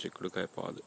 చిక్కుడుకాయ పాదు